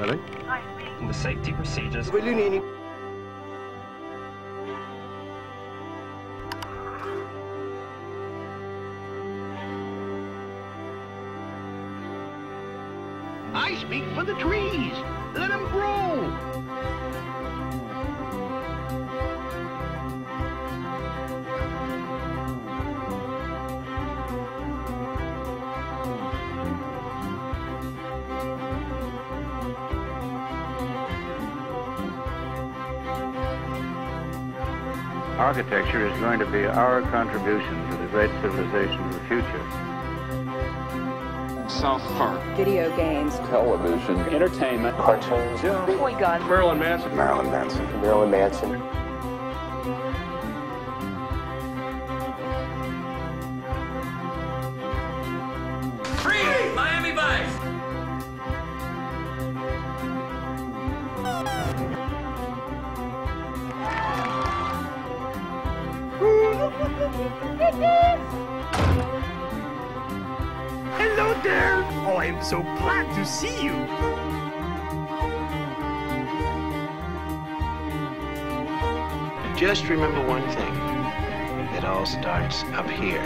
Really? And the safety procedures. Will you need him? I speak for the trees. Let them grow. Architecture is going to be our contribution to the great civilization of the future. South Park. Video games. Television, entertainment, Cartoons. Toy gun. Marilyn Manson. Marilyn Manson. Marilyn Manson. Hello there. Oh, I am so glad to see you. Just remember one thing. It all starts up here.